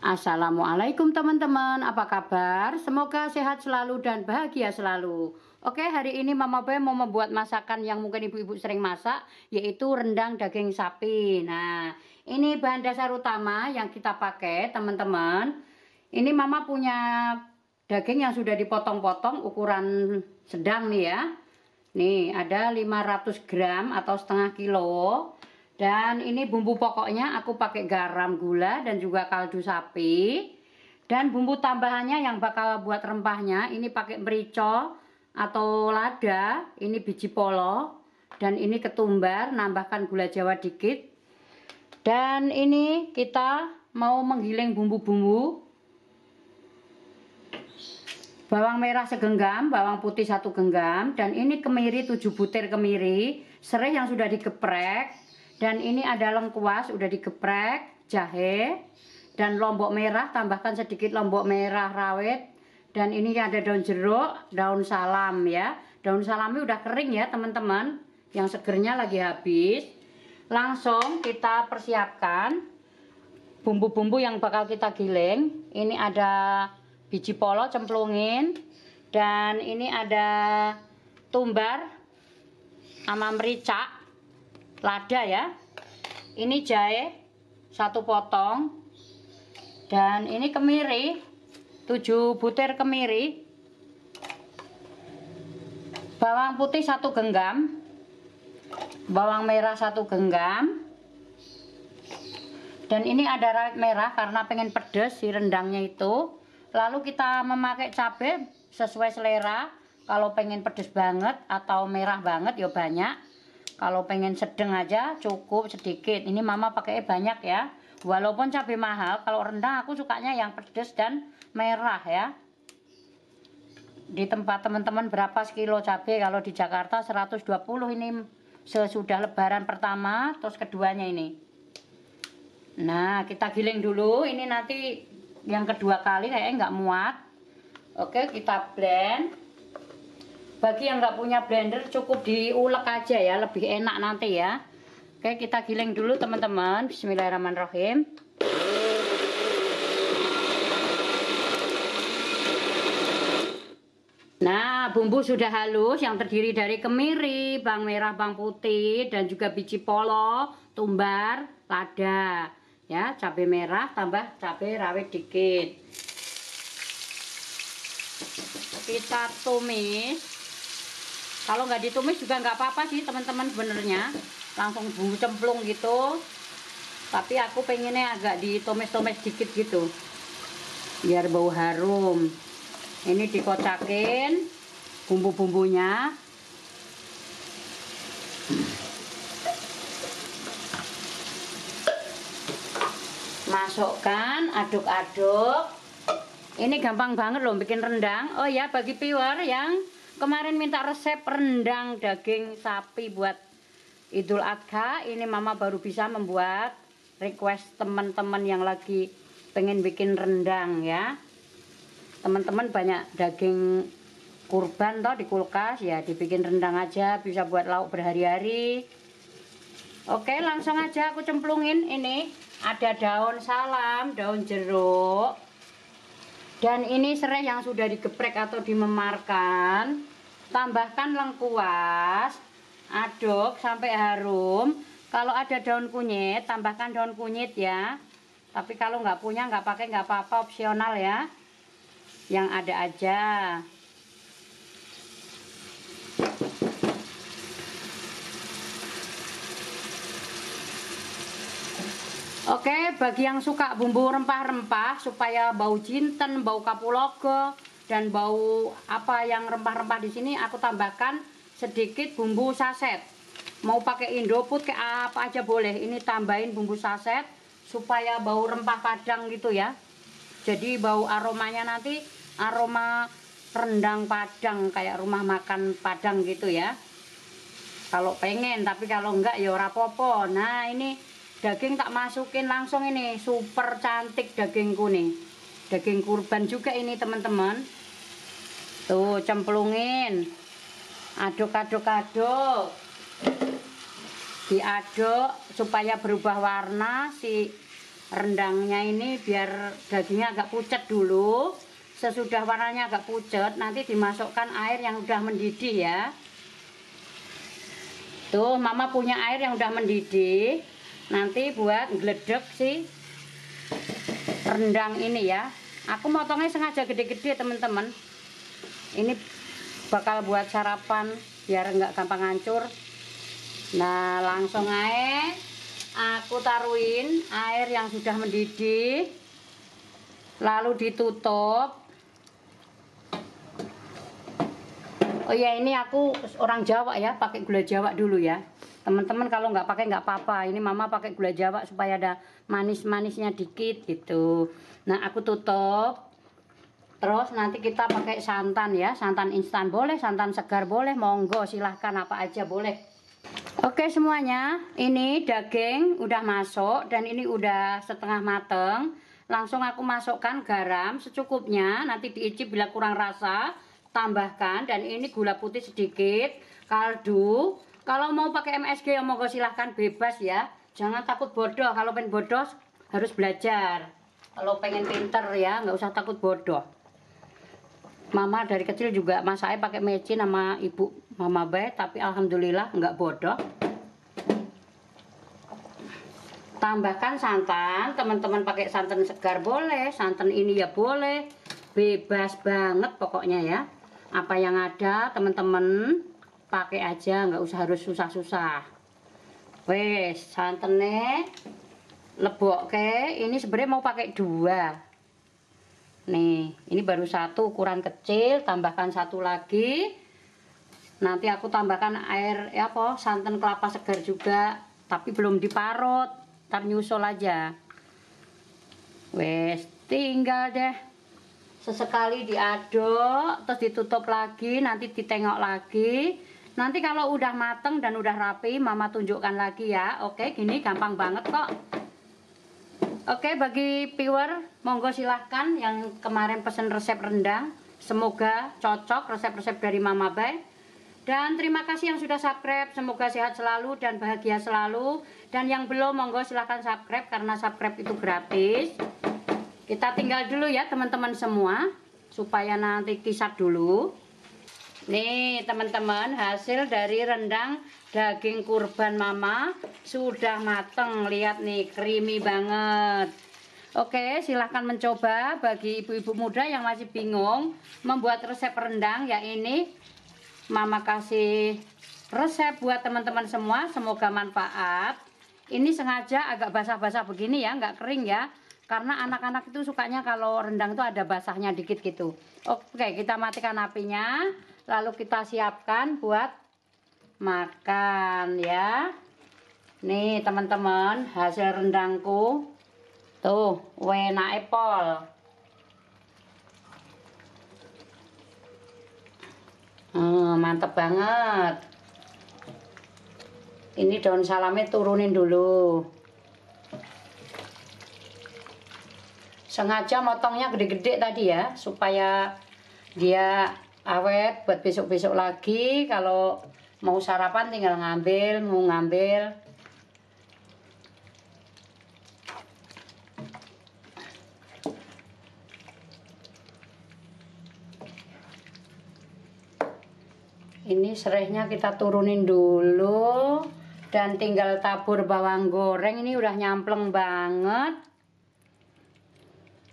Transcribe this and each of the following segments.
Assalamualaikum teman-teman, apa kabar? Semoga sehat selalu dan bahagia selalu. Oke, hari ini Mama Boy mau membuat masakan yang mungkin ibu-ibu sering masak, yaitu rendang daging sapi. Nah, ini bahan dasar utama yang kita pakai, teman-teman. Ini Mama punya daging yang sudah dipotong-potong ukuran sedang nih ya. Nih, ada 500 gram atau setengah kilo. Dan ini bumbu pokoknya aku pakai garam, gula dan juga kaldu sapi. Dan bumbu tambahannya yang bakal buat rempahnya ini pakai merica atau lada, ini biji polo dan ini ketumbar, nambahkan gula jawa dikit. Dan ini kita mau menggiling bumbu-bumbu. Bawang merah segenggam, bawang putih satu genggam dan ini kemiri 7 butir kemiri, serai yang sudah digeprek, dan ini ada lengkuas udah digeprek, jahe dan lombok merah tambahkan sedikit lombok merah rawit dan ini ada daun jeruk, daun salam ya. Daun salamnya udah kering ya teman-teman. Yang segernya lagi habis. Langsung kita persiapkan bumbu-bumbu yang bakal kita giling. Ini ada biji polo cemplungin dan ini ada tumbar sama merica lada ya. Ini jahe satu potong. Dan ini kemiri 7 butir kemiri. Bawang putih satu genggam. Bawang merah satu genggam. Dan ini ada rawit merah karena pengen pedes si rendangnya itu. Lalu kita memakai cabai sesuai selera. Kalau pengen pedes banget atau merah banget ya banyak kalau pengen sedang aja cukup sedikit. Ini mama pakai banyak ya. Walaupun cabai mahal kalau rendang aku sukanya yang pedas dan merah ya. Di tempat teman-teman berapa sekilo cabai? Kalau di Jakarta 120 ini sesudah lebaran pertama terus keduanya ini. Nah kita giling dulu. Ini nanti yang kedua kali kayaknya nggak muat. Oke kita blend bagi yang nggak punya blender cukup diulek aja ya lebih enak nanti ya oke kita giling dulu teman-teman bismillahirrahmanirrahim Nah, bumbu sudah halus yang terdiri dari kemiri, bawang merah, bawang putih dan juga biji polo, tumbar, lada. Ya, cabai merah tambah cabai rawit dikit. Kita tumis kalau nggak ditumis juga nggak apa-apa sih teman-teman sebenarnya. Langsung bumbu cemplung gitu. Tapi aku pengennya agak ditumis-tumis dikit gitu. Biar bau harum. Ini dikocakin bumbu-bumbunya. Masukkan aduk-aduk. Ini gampang banget loh bikin rendang. Oh ya bagi viewer yang kemarin minta resep rendang daging sapi buat Idul Adha. Ini mama baru bisa membuat request teman-teman yang lagi pengen bikin rendang ya. Teman-teman banyak daging kurban toh di kulkas. Ya dibikin rendang aja bisa buat lauk berhari-hari. Oke langsung aja aku cemplungin. Ini ada daun salam daun jeruk. Dan ini serai yang sudah digeprek atau dimemarkan tambahkan lengkuas aduk sampai harum. Kalau ada daun kunyit tambahkan daun kunyit ya. Tapi kalau nggak punya nggak pakai nggak apa-apa opsional ya. Yang ada aja. Oke, bagi yang suka bumbu rempah-rempah supaya bau jinten, bau kapulogo, dan bau apa yang rempah-rempah di sini aku tambahkan sedikit bumbu saset. Mau pakai indoput ke apa aja boleh ini tambahin bumbu saset supaya bau rempah padang gitu ya. Jadi bau aromanya nanti aroma rendang padang kayak rumah makan padang gitu ya. Kalau pengen tapi kalau enggak ya rapopo nah ini daging tak masukin langsung ini super cantik dagingku nih. Daging kurban juga ini teman-teman tuh cemplungin. Aduk-aduk-aduk. Diaduk supaya berubah warna si rendangnya ini biar dagingnya agak pucat dulu. Sesudah warnanya agak pucat nanti dimasukkan air yang udah mendidih ya. Tuh mama punya air yang udah mendidih. Nanti buat geledek sih rendang ini ya. Aku motongnya sengaja gede-gede teman-teman ini bakal buat sarapan biar nggak gampang hancur. Nah langsung aja aku taruhin air yang sudah mendidih lalu ditutup. Oh ya ini aku orang Jawa ya pakai gula Jawa dulu ya. Teman-teman kalau nggak pakai nggak apa-apa. Ini mama pakai gula Jawa supaya ada manis-manisnya dikit gitu. Nah aku tutup Terus nanti kita pakai santan ya, santan instan boleh, santan segar boleh, monggo silahkan apa aja boleh. Oke semuanya, ini daging udah masuk dan ini udah setengah mateng. Langsung aku masukkan garam secukupnya, nanti diicip bila kurang rasa, tambahkan dan ini gula putih sedikit, kaldu. Kalau mau pakai MSG ya monggo silahkan bebas ya. Jangan takut bodoh, kalau pengen bodoh harus belajar. Kalau pengen pinter ya, nggak usah takut bodoh. Mama dari kecil juga masaknya pakai mecin sama ibu Mama Bay, tapi alhamdulillah nggak bodoh. Tambahkan santan, teman-teman pakai santan segar boleh, santan ini ya boleh, bebas banget pokoknya ya. Apa yang ada teman-teman pakai aja, nggak usah harus susah-susah. Wes, santannya lebok ke, ini sebenarnya mau pakai dua Nih, ini baru satu ukuran kecil, tambahkan satu lagi. Nanti aku tambahkan air ya apa, santan kelapa segar juga, tapi belum diparut, tapi nyusul aja. Wes, tinggal deh. Sesekali diaduk, terus ditutup lagi, nanti ditengok lagi. Nanti kalau udah mateng dan udah rapi, mama tunjukkan lagi ya. Oke, gini gampang banget kok. Oke, bagi viewer, monggo silahkan yang kemarin pesen resep rendang. Semoga cocok resep-resep dari Mama Bay. Dan terima kasih yang sudah subscribe. Semoga sehat selalu dan bahagia selalu. Dan yang belum, monggo silahkan subscribe karena subscribe itu gratis. Kita tinggal dulu ya teman-teman semua. Supaya nanti kisah dulu. Nih teman-teman hasil dari rendang daging kurban mama sudah mateng. Lihat nih creamy banget. Oke silahkan mencoba bagi ibu-ibu muda yang masih bingung membuat resep rendang. Ya ini mama kasih resep buat teman-teman semua. Semoga manfaat. Ini sengaja agak basah-basah begini ya nggak kering ya. Karena anak-anak itu sukanya kalau rendang itu ada basahnya dikit gitu. Oke kita matikan apinya lalu kita siapkan buat makan ya. Nih teman-teman hasil rendangku. Tuh wena epol. Hmm, mantep banget. Ini daun salamnya turunin dulu. Sengaja motongnya gede-gede tadi ya supaya dia awet buat besok-besok lagi. Kalau mau sarapan tinggal ngambil mau ngambil. Ini serehnya kita turunin dulu dan tinggal tabur bawang goreng. Ini udah nyampleng banget.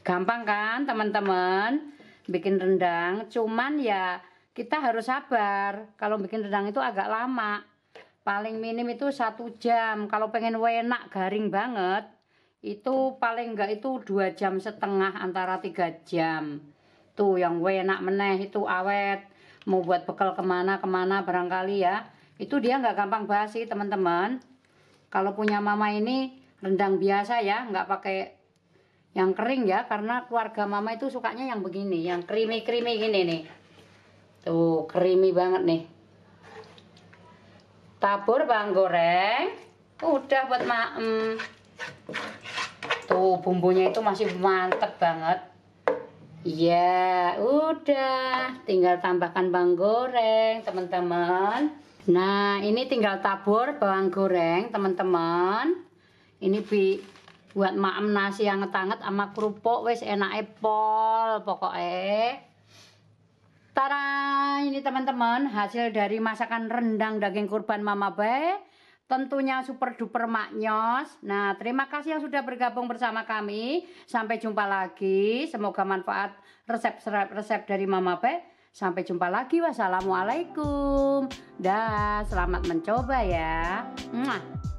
Gampang kan teman-teman bikin rendang cuman ya kita harus sabar. Kalau bikin rendang itu agak lama. Paling minim itu satu jam. Kalau pengen enak garing banget. Itu paling enggak itu dua jam setengah antara tiga jam. Tuh yang enak meneh itu awet. Mau buat bekal ke mana ke mana barangkali ya. Itu dia nggak gampang basi teman-teman. Kalau punya mama ini rendang biasa ya. Nggak pakai yang kering ya karena keluarga mama itu sukanya yang begini yang creamy creamy gini nih. Tuh creamy banget nih. Tabur bawang goreng udah buat maem. Tuh bumbunya itu masih mantep banget. Ya udah. Tinggal tambahkan bawang goreng teman-teman. Nah ini tinggal tabur bawang goreng teman-teman. Ini bi buat maem nasi yang ngetanget sama kerupuk wis enak pol pokoknya Tara ini teman-teman hasil dari masakan rendang daging kurban Mama Bay tentunya super duper maknyos nah terima kasih yang sudah bergabung bersama kami. Sampai jumpa lagi. Semoga manfaat resep-resep dari Mama Bay sampai jumpa lagi. Wassalamualaikum. Dah selamat mencoba ya. Mwah.